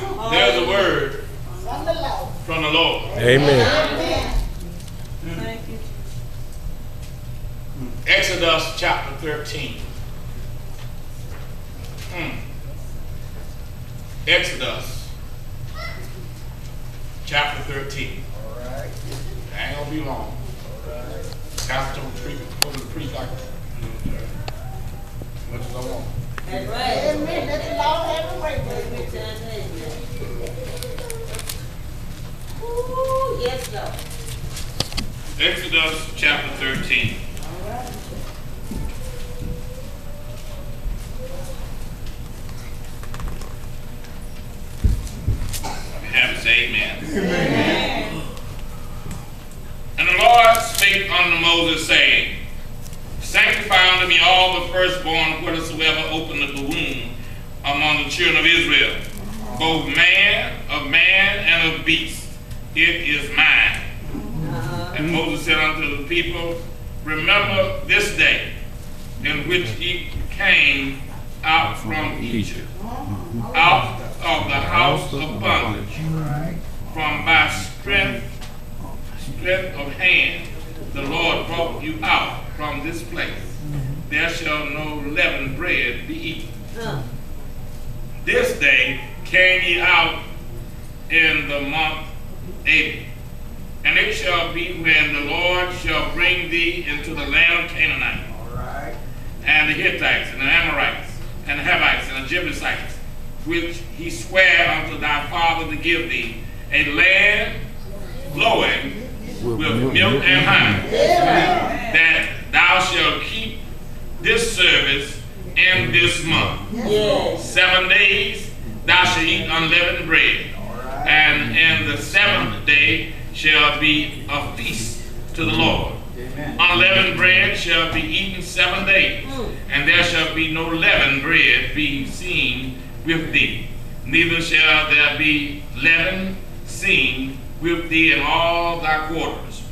There's a word From the Lord. from the Lord. Amen. Amen. Thank you. Exodus chapter 13. Hmm. Exodus chapter 13. All right. Ain't gonna be long. Pastor will treat, will preach like much as I want. That's right. Amen. Let the Lord have a way with Every me. time, amen. Ooh, yes, Lord. Exodus chapter 13. Have say amen. And the Lord spake unto Moses, saying, Sanctify unto me all the firstborn whatsoever openeth the womb among the children of Israel, both man of man and of beast. It is mine. And Moses said unto the people, Remember this day in which ye came out from Egypt, out of the house of bondage, from by strength, strength of hand, the Lord brought you out from this place. There shall no leavened bread be eaten. This day came ye out in the month Abib. And it shall be when the Lord shall bring thee into the land of Canaanite, All right. and the Hittites, and the Amorites, and the Hivites, and the Jebusites, which he sware unto thy father to give thee, a land flowing with milk and honey, that thou shalt keep this service in this month. Yes. Seven days thou shalt eat unleavened bread, and in the seventh day shall be a feast to the Lord. Amen. Unleavened bread shall be eaten seven days, Mm. and there shall be no leavened bread be seen with thee. Neither shall there be leaven seen with thee in all thy quarters.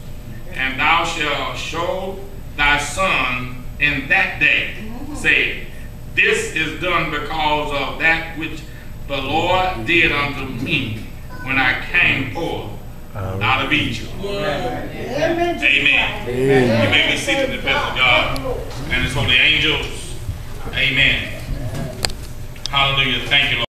And thou shalt show thy son in that day, saying, This is done because of that which the Lord did unto me when I came forth out of Egypt. Yes. Amen. Amen. You may be seated in the presence of God and his holy angels. Amen. Hallelujah. Thank you, Lord.